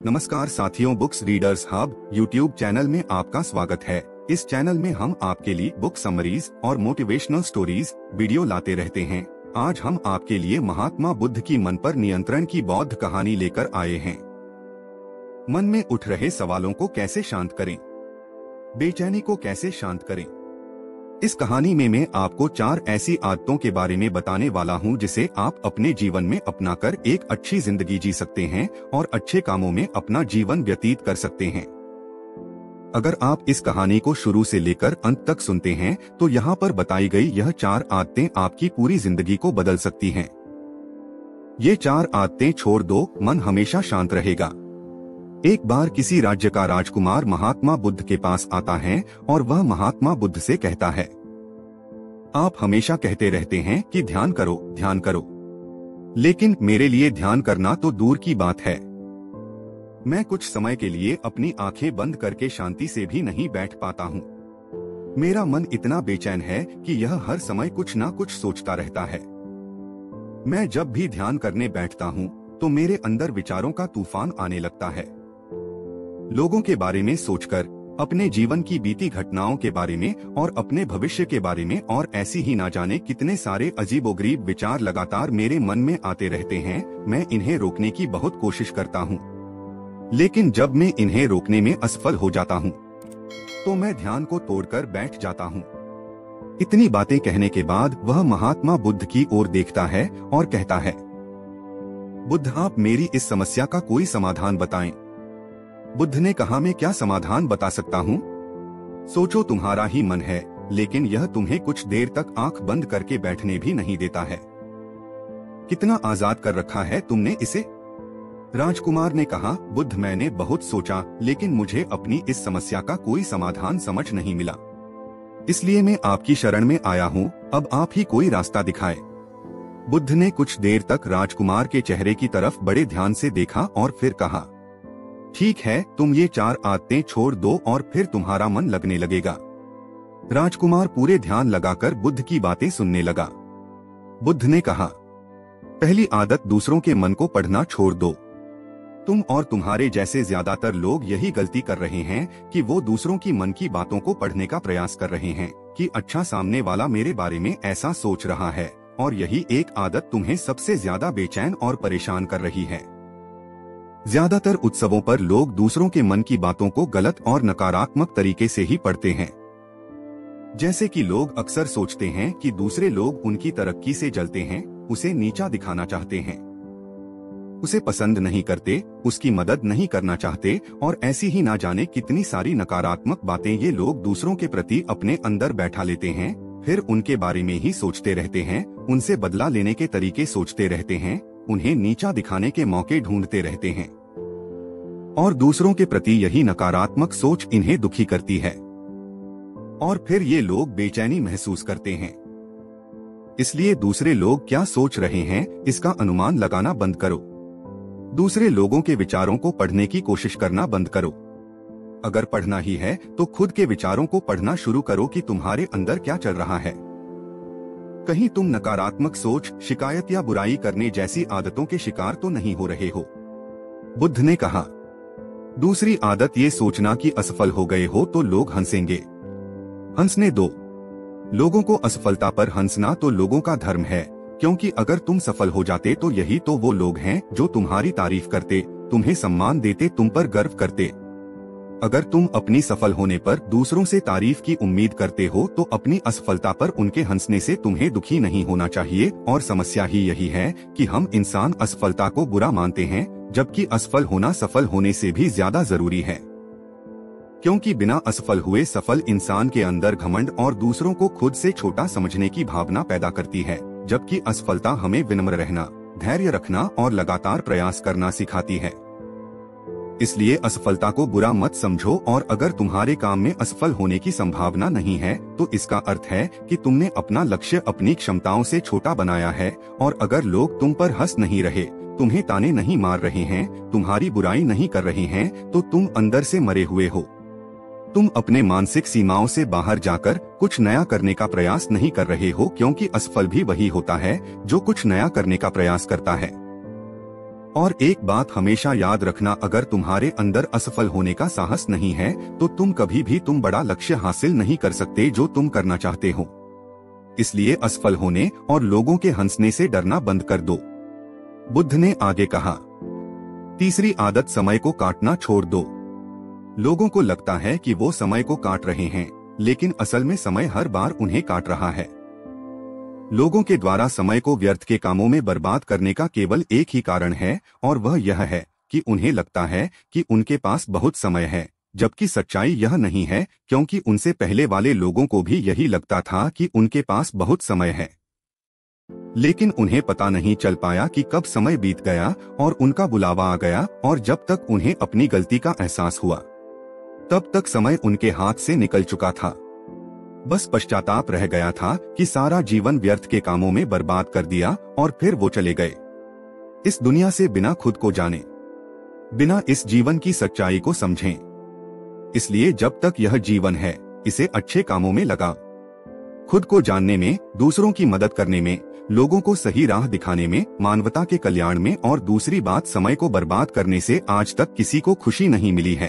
नमस्कार साथियों books readers hub YouTube channel में आपका स्वागत है। इस चैनल में हम आपके लिए बुक समरीज और मोटिवेशनल स्टोरीज वीडियो लाते रहते हैं। आज हम आपके लिए महात्मा बुद्ध की मन पर नियंत्रण की बौद्ध कहानी लेकर आए हैं। मन में उठ रहे सवालों को कैसे शांत करें? बेचैनी को कैसे शांत करें? इस कहानी में मैं आपको चार ऐसी आदतों के बारे में बताने वाला हूँ जिसे आप अपने जीवन में अपनाकर एक अच्छी ज़िंदगी जी सकते हैं और अच्छे कामों में अपना जीवन व्यतीत कर सकते हैं अगर आप इस कहानी को शुरू से लेकर अंत तक सुनते हैं तो यहाँ पर बताई गई यह चार आदतें आपकी पूरी ज़िंदगी को बदल सकती हैं। ये चार आदतें छोड़ दो, मन हमेशा शांत रहेगा एक बार किसी राज्य का राजकुमार महात्मा बुद्ध के पास आता है और वह महात्मा बुद्ध से कहता है, आप हमेशा कहते रहते हैं कि ध्यान करो ध्यान करो। लेकिन मेरे लिए ध्यान करना तो दूर की बात है। मैं कुछ समय के लिए अपनी आँखें बंद करके शांति से भी नहीं बैठ पाता हूँ। मेरा मन इतना बेचैन है कि यह हर समय कुछ ना कुछ सोचता रहता है। मैं जब भी ध्यान करने बैठता हूँ तो मेरे अंदर विचारों का तूफ़ान आने लगता है। लोगों के बारे में सोचकर, अपने जीवन की बीती घटनाओं के बारे में और अपने भविष्य के बारे में और ऐसी ही ना जाने कितने सारे अजीबोगरीब विचार लगातार मेरे मन में आते रहते हैं, मैं इन्हें रोकने की बहुत कोशिश करता हूँ। लेकिन जब मैं इन्हें रोकने में असफल हो जाता हूँ तो मैं ध्यान को तोड़कर बैठ जाता हूँ। इतनी बातें कहने के बाद वह महात्मा बुद्ध की ओर देखता है और कहता है, बुद्ध, आप मेरी इस समस्या का कोई समाधान बताएँ। बुद्ध ने कहा, मैं क्या समाधान बता सकता हूँ? सोचो, तुम्हारा ही मन है, लेकिन यह तुम्हें कुछ देर तक आँख बंद करके बैठने भी नहीं देता है। कितना आज़ाद कर रखा है तुमने इसे? राजकुमार ने कहा, बुद्ध, मैंने बहुत सोचा, लेकिन मुझे अपनी इस समस्या का कोई समाधान समझ नहीं मिला। इसलिए मैं आपकी शरण में आया हूँ, अब आप ही कोई रास्ता दिखाए। बुद्ध ने कुछ देर तक राजकुमार के चेहरे की तरफ़ बड़े ध्यान से देखा और फिर कहा ठीक है, तुम ये चार आदतें छोड़ दो और फिर तुम्हारा मन लगने लगेगा। राजकुमार पूरे ध्यान लगाकर बुद्ध की बातें सुनने लगा। बुद्ध ने कहा, पहली आदत दूसरों के मन को पढ़ना छोड़ दो। तुम और तुम्हारे जैसे ज़्यादातर लोग यही गलती कर रहे हैं कि वो दूसरों की मन की बातों को पढ़ने का प्रयास कर रहे हैं, कि अच्छा सामने वाला मेरे बारे में ऐसा सोच रहा है, और यही एक आदत तुम्हें सबसे ज़्यादा बेचैन और परेशान कर रही है। ज़्यादातर उत्सवों पर लोग दूसरों के मन की बातों को गलत और नकारात्मक तरीके से ही पढ़ते हैं। जैसे कि लोग अक्सर सोचते हैं कि दूसरे लोग उनकी तरक्की से जलते हैं, उसे नीचा दिखाना चाहते हैं। उसे पसंद नहीं करते, उसकी मदद नहीं करना चाहते और ऐसी ही ना जाने कितनी सारी नकारात्मक बातें ये लोग दूसरों के प्रति अपने अंदर बैठा लेते हैं, फिर उनके बारे में ही सोचते रहते हैं, उनसे बदला लेने के तरीके सोचते रहते हैं, उन्हें नीचा दिखाने के मौके ढूंढते रहते हैं। और दूसरों के प्रति यही नकारात्मक सोच इन्हें दुखी करती है। और फिर ये लोग बेचैनी महसूस करते हैं। इसलिए दूसरे लोग क्या सोच रहे हैं, इसका अनुमान लगाना बंद करो। दूसरे लोगों के विचारों को पढ़ने की कोशिश करना बंद करो। अगर पढ़ना ही है तो खुद के विचारों को पढ़ना शुरू करो कि तुम्हारे अंदर क्या चल रहा है। कहीं तुम नकारात्मक सोच, शिकायत या बुराई करने जैसी आदतों के शिकार तो नहीं हो रहे हो। बुद्ध ने कहा दूसरी आदत ये सोचना कि असफल हो गए हो तो लोग हंसेंगे। हंसने दो। लोगों को असफलता पर हंसना तो लोगों का धर्म है, क्योंकि अगर तुम सफल हो जाते तो यही तो वो लोग हैं जो तुम्हारी तारीफ़ करते, तुम्हें सम्मान देते, तुम पर गर्व करते। अगर तुम अपनी सफल होने पर दूसरों से तारीफ़ की उम्मीद करते हो तो अपनी असफलता पर उनके हंसने से तुम्हें दुखी नहीं होना चाहिए, और समस्या ही यही है कि हम इंसान असफलता को बुरा मानते हैं जबकि असफल होना सफल होने से भी ज़्यादा ज़रूरी है। क्योंकि बिना असफल हुए सफल इंसान के अंदर घमंड और दूसरों को खुद से छोटा समझने की भावना पैदा करती है, जबकि असफलता हमें विनम्र रहना, धैर्य रखना और लगातार प्रयास करना सिखाती है। इसलिए असफलता को बुरा मत समझो और अगर तुम्हारे काम में असफल होने की संभावना नहीं है तो इसका अर्थ है कि तुमने अपना लक्ष्य अपनी क्षमताओं से छोटा बनाया है, और अगर लोग तुम पर हंस नहीं रहे तुम्हें ताने नहीं मार रहे हैं, तुम्हारी बुराई नहीं कर रहे हैं तो तुम अंदर से मरे हुए हो। तुम अपने मानसिक सीमाओं से बाहर जाकर कुछ नया करने का प्रयास नहीं कर रहे हो, क्योंकि असफल भी वही होता है, जो कुछ नया करने का प्रयास करता है। और एक बात हमेशा याद रखना, अगर तुम्हारे अंदर असफल होने का साहस नहीं है तो तुम कभी भी तुम बड़ा लक्ष्य हासिल नहीं कर सकते, जो तुम करना चाहते हो। इसलिए असफल होने और लोगों के हंसने से डरना बंद कर दो। बुद्ध ने आगे कहा, तीसरी आदत समय को काटना छोड़ दो। लोगों को लगता है कि वो समय को काट रहे हैं, लेकिन असल में समय हर बार उन्हें काट रहा है। लोगों के द्वारा समय को व्यर्थ के कामों में बर्बाद करने का केवल एक ही कारण है, और वह यह है कि उन्हें लगता है कि उनके पास बहुत समय है, जबकि सच्चाई यह नहीं है, क्योंकि उनसे पहले वाले लोगों को भी यही लगता था कि उनके पास बहुत समय है। लेकिन उन्हें पता नहीं चल पाया कि कब समय बीत गया और उनका बुलावा आ गया और जब तक उन्हें अपनी गलती का एहसास हुआ। तब तक समय उनके हाथ से निकल चुका था। बस पश्चाताप रह गया था कि सारा जीवन व्यर्थ के कामों में बर्बाद कर दिया और फिर वो चले गए। इस दुनिया से बिना खुद को जाने, बिना इस जीवन की सच्चाई को समझें। इसलिए जब तक यह जीवन है, इसे अच्छे कामों में लगा खुद को जानने में, दूसरों की मदद करने में लोगों को सही राह दिखाने में, मानवता के कल्याण में और दूसरी बात समय को बर्बाद करने से आज तक किसी को खुशी नहीं मिली है।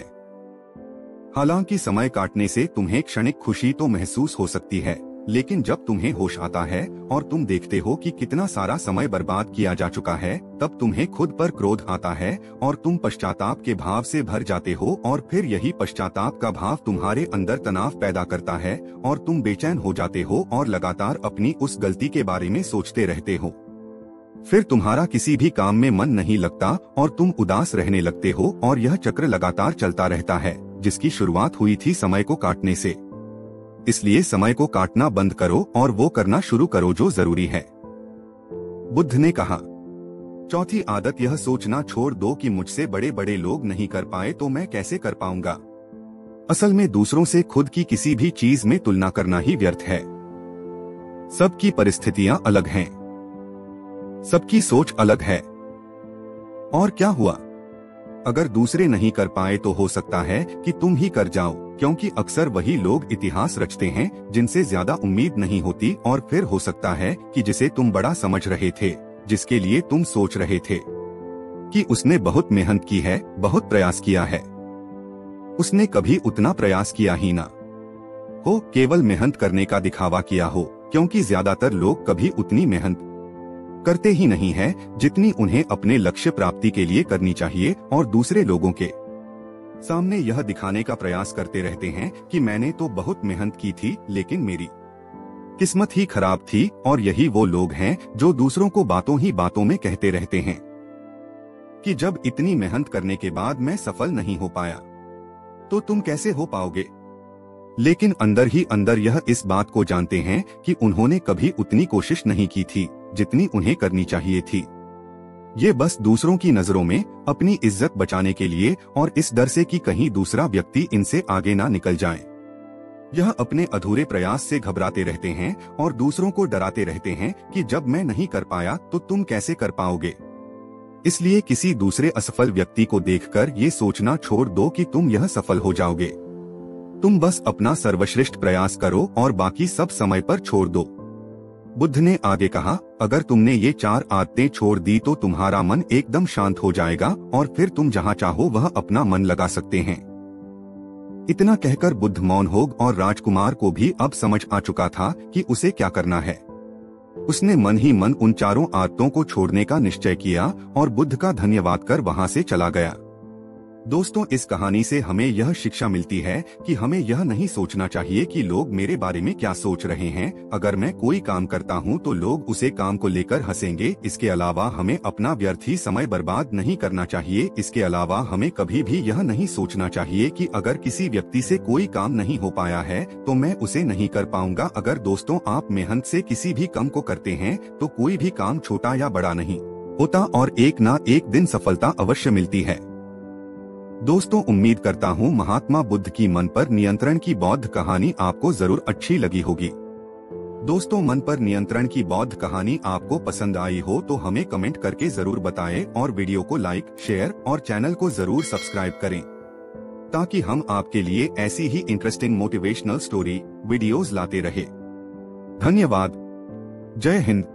हालाँकि समय काटने से तुम्हें क्षणिक खुशी तो महसूस हो सकती है। लेकिन जब तुम्हें होश आता है और तुम देखते हो कि कितना सारा समय बर्बाद किया जा चुका है, तब तुम्हें खुद पर क्रोध आता है और तुम पश्चाताप के भाव से भर जाते हो और फिर यही पश्चाताप का भाव तुम्हारे अंदर तनाव पैदा करता है और तुम बेचैन हो जाते हो और लगातार अपनी उस गलती के बारे में सोचते रहते हो। फिर तुम्हारा किसी भी काम में मन नहीं लगता और तुम उदास रहने लगते हो और यह चक्र लगातार चलता रहता है, जिसकी शुरुआत हुई थी समय को काटने से। इसलिए समय को काटना बंद करो और वो करना शुरू करो जो ज़रूरी है। बुद्ध ने कहा, चौथी आदत यह सोचना छोड़ दो कि मुझसे बड़े बड़े लोग नहीं कर पाए तो मैं कैसे कर पाऊँगा। असल में दूसरों से खुद की किसी भी चीज़ में तुलना करना ही व्यर्थ है। सबकी परिस्थितियाँ अलग हैं। सबकी सोच अलग है। और क्या हुआ? अगर दूसरे नहीं कर पाए तो हो सकता है कि तुम ही कर जाओ। क्योंकि अक्सर वही लोग इतिहास रचते हैं, जिनसे ज़्यादा उम्मीद नहीं होती और फिर हो सकता है कि जिसे तुम बड़ा समझ रहे थे, जिसके लिए तुम सोच रहे थे। कि उसने बहुत मेहनत की है, बहुत प्रयास किया है। उसने कभी उतना प्रयास किया ही ना। हो, केवल मेहनत करने का दिखावा किया हो, क्योंकि ज़्यादातर लोग कभी उतनी मेहनत करते ही नहीं है, जितनी उन्हें अपने लक्ष्य प्राप्ति के लिए करनी चाहिए और दूसरे लोगों के। सामने यह दिखाने का प्रयास करते रहते हैं कि मैंने तो बहुत मेहनत की थी, लेकिन मेरी किस्मत ही खराब थी, और यही वो लोग हैं जो दूसरों को बातों ही बातों में कहते रहते हैं कि जब इतनी मेहनत करने के बाद मैं सफल नहीं हो पाया तो तुम कैसे हो पाओगे? लेकिन अंदर ही अंदर यह इस बात को जानते हैं कि उन्होंने कभी उतनी कोशिश नहीं की थी जितनी उन्हें करनी चाहिए थी। ये बस दूसरों की नज़रों में अपनी इज़्ज़त बचाने के लिए और इस डर से कि कहीं दूसरा व्यक्ति इनसे आगे ना निकल जाए। यह अपने अधूरे प्रयास से घबराते रहते हैं और दूसरों को डराते रहते हैं कि जब मैं नहीं कर पाया तो तुम कैसे कर पाओगे। इसलिए किसी दूसरे असफल व्यक्ति को देखकर ये सोचना छोड़ दो कि तुम यह सफल हो जाओगे। तुम बस अपना सर्वश्रेष्ठ प्रयास करो और बाकी सब समय पर छोड़ दो। बुद्ध ने आगे कहा, अगर तुमने ये चार आदतें छोड़ दी तो तुम्हारा मन एकदम शांत हो जाएगा और फिर तुम जहाँ चाहो वह अपना मन लगा सकते हैं। इतना कहकर बुद्ध मौन हो और राजकुमार को भी अब समझ आ चुका था कि उसे क्या करना है। उसने मन ही मन उन चारों आदतों को छोड़ने का निश्चय किया और बुद्ध का धन्यवाद कर वहाँ से चला गया। दोस्तों, इस कहानी से हमें यह शिक्षा मिलती है कि हमें यह नहीं सोचना चाहिए कि लोग मेरे बारे में क्या सोच रहे हैं। अगर मैं कोई काम करता हूँ तो लोग उसे काम को लेकर हंसेंगे। इसके अलावा हमें अपना व्यर्थ ही समय बर्बाद नहीं करना चाहिए। इसके अलावा हमें कभी भी यह नहीं सोचना चाहिए कि अगर किसी व्यक्ति से कोई काम नहीं हो पाया है तो मैं उसे नहीं कर पाऊँगा। अगर दोस्तों, आप मेहनत से किसी भी काम को करते हैं तो कोई भी काम छोटा या बड़ा नहीं होता और एक न एक दिन सफलता अवश्य मिलती है। दोस्तों, उम्मीद करता हूँ महात्मा बुद्ध की मन पर नियंत्रण की बौद्ध कहानी आपको ज़रूर अच्छी लगी होगी। दोस्तों, मन पर नियंत्रण की बौद्ध कहानी आपको पसंद आई हो तो हमें कमेंट करके ज़रूर बताएँ और वीडियो को लाइक, शेयर और चैनल को ज़रूर सब्सक्राइब करें। ताकि हम आपके लिए ऐसी ही इंटरेस्टिंग मोटिवेशनल स्टोरी वीडियोस लाते रहे। धन्यवाद। जय हिंद।